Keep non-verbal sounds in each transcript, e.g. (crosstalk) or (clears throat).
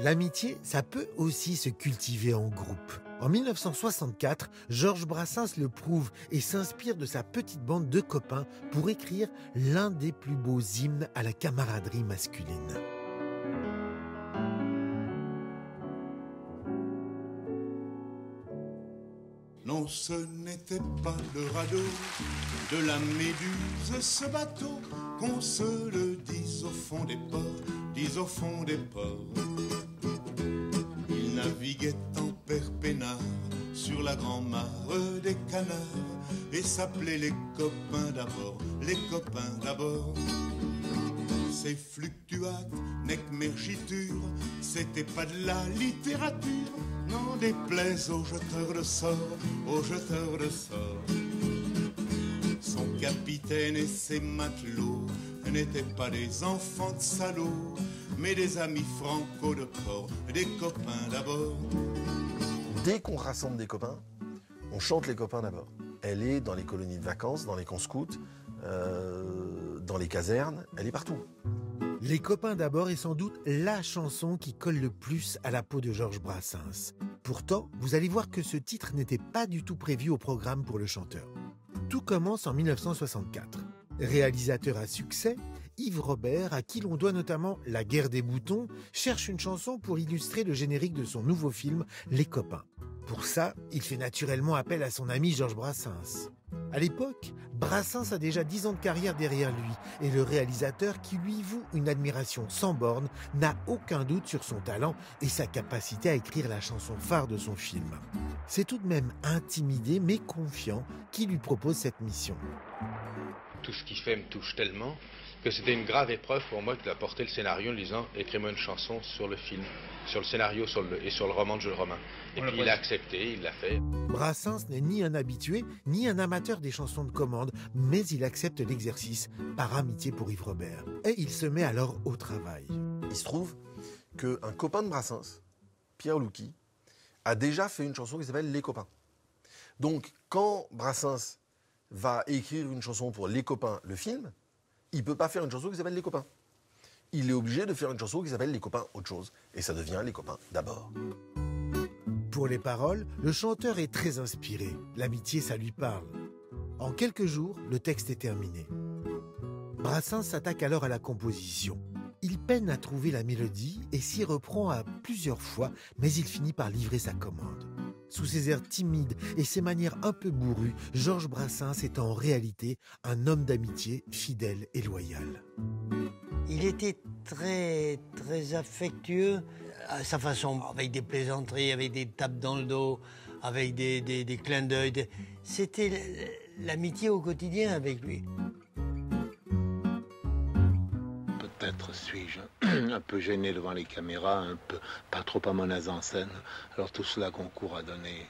L'amitié, ça peut aussi se cultiver en groupe. En 1964, Georges Brassens le prouve et s'inspire de sa petite bande de copains pour écrire l'un des plus beaux hymnes à la camaraderie masculine. Non, ce n'était pas le radeau de la méduse, ce bateau, qu'on se le dise au fond des ports, dise au fond des ports. Naviguait en perpénard sur la grand-mare des canards et s'appelait les copains d'abord, les copains d'abord. Ces fluctuates, mergiture, c'était pas de la littérature, n'en déplaise aux jeteurs de sorts, aux jeteurs de sorts. Son capitaine et ses matelots n'étaient pas des enfants de salauds, mais des amis franco de port, des copains d'abord. Dès qu'on rassemble des copains, on chante les copains d'abord. Elle est dans les colonies de vacances, dans les camps scouts, euh, dans les casernes, elle est partout. Les copains d'abord est sans doute la chanson qui colle le plus à la peau de Georges Brassens. Pourtant, vous allez voir que ce titre n'était pas du tout prévu au programme pour le chanteur. Tout commence en 1964. Réalisateur à succès, Yves Robert, à qui l'on doit notamment La guerre des boutons, cherche une chanson pour illustrer le générique de son nouveau film Les copains. Pour ça, il fait naturellement appel à son ami Georges Brassens. À l'époque, Brassens a déjà 10 ans de carrière derrière lui et le réalisateur qui lui voue une admiration sans borne n'a aucun doute sur son talent et sa capacité à écrire la chanson phare de son film. C'est tout de même intimidé mais confiant qui lui propose cette mission. Tout ce qu'il fait me touche tellement que c'était une grave épreuve pour moi de porter le scénario en disant écris-moi une chanson sur le film, sur le scénario sur le, et sur le roman de Jules Romain. Et puis il a accepté, il l'a fait. Brassens n'est ni un habitué, ni un amateur des chansons de commande, mais il accepte l'exercice par amitié pour Yves Robert. Et il se met alors au travail. Il se trouve qu'un copain de Brassens, Pierre Louki, a déjà fait une chanson qui s'appelle Les copains. Donc quand Brassens va écrire une chanson pour Les copains, le film, il peut pas faire une chanson qui s'appelle Les copains. Il est obligé de faire une chanson qui s'appelle Les copains autre chose. Et ça devient Les copains d'abord. Pour les paroles, le chanteur est très inspiré. L'amitié, ça lui parle. En quelques jours, le texte est terminé. Brassens s'attaque alors à la composition. Il peine à trouver la mélodie et s'y reprend à plusieurs fois, mais il finit par livrer sa commande. Sous ses airs timides et ses manières un peu bourrues, Georges Brassens est en réalité un homme d'amitié fidèle et loyal. Il était très, très affectueux à sa façon, avec des plaisanteries, avec des tapes dans le dos, avec des, des, des clins d'œil. C'était l'amitié au quotidien avec lui. Peut-être suis-je (clears throat) un peu gêné devant les caméras, un peu pas trop à mon aise en scène. Alors tout cela concourt à donner,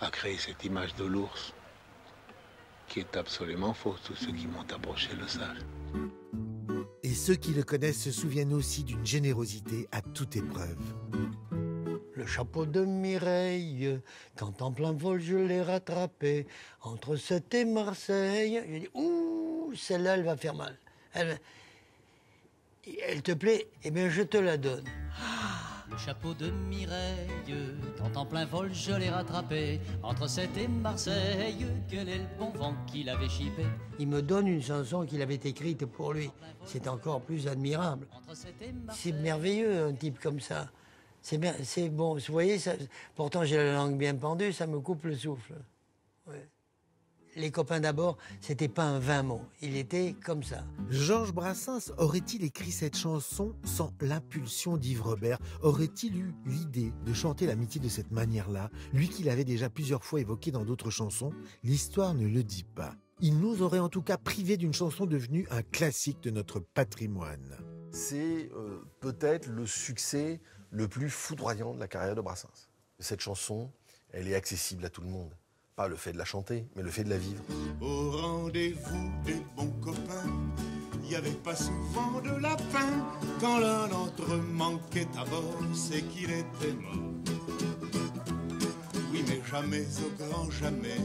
à créer cette image de l'ours qui est absolument fausse. Tous ceux qui m'ont approché le savent. Et ceux qui le connaissent se souviennent aussi d'une générosité à toute épreuve. Le chapeau de Mireille, quand en plein vol je l'ai rattrapé, entre Sète et Marseille, j'ai dit, ouh, celle-là, elle va faire mal. Elle, elle te plaît Eh bien, je te la donne. Le chapeau de Mireille, quand en plein vol je l'ai rattrapé, entre Sète et Marseille, quel est le bon vent qu'il avait chipé. Il me donne une chanson qu'il avait écrite pour lui. C'est encore plus admirable. C'est merveilleux, un type comme ça. C'est bien, c'est bon. Vous voyez, ça, pourtant j'ai la langue bien pendue, ça me coupe le souffle. Ouais. Les copains d'abord, c'était pas un vain mot. Il était comme ça. Georges Brassens aurait-il écrit cette chanson sans l'impulsion d'Yves Robert? Aurait-il eu l'idée de chanter l'amitié de cette manière-là, lui qui l'avait déjà plusieurs fois évoqué dans d'autres chansons L'histoire ne le dit pas. Il nous aurait en tout cas privé d'une chanson devenue un classique de notre patrimoine. C'est euh, peut-être le succès le plus foudroyant de la carrière de Brassens. Cette chanson, elle est accessible à tout le monde. Pas le fait de la chanter, mais le fait de la vivre. Au rendez-vous des bons copains, il n'y avait pas souvent de lapin. Quand l'un d'entre eux manquait à bord, c'est qu'il était mort. Oui, mais jamais au grand jamais,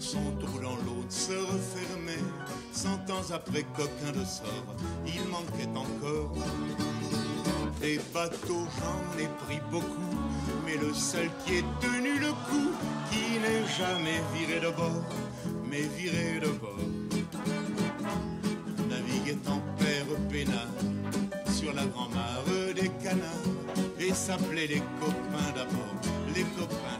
son trou dans l'autre se refermait. Cent ans après coquin de sort, il manquait encore des bateaux, j'en ai pris beaucoup, mais le seul qui ait tenu le coup, qui n'est jamais viré de bord, mais viré de bord. Naviguait en père peinard sur la grand-mare des canards et s'appelait les copains d'abord, les copains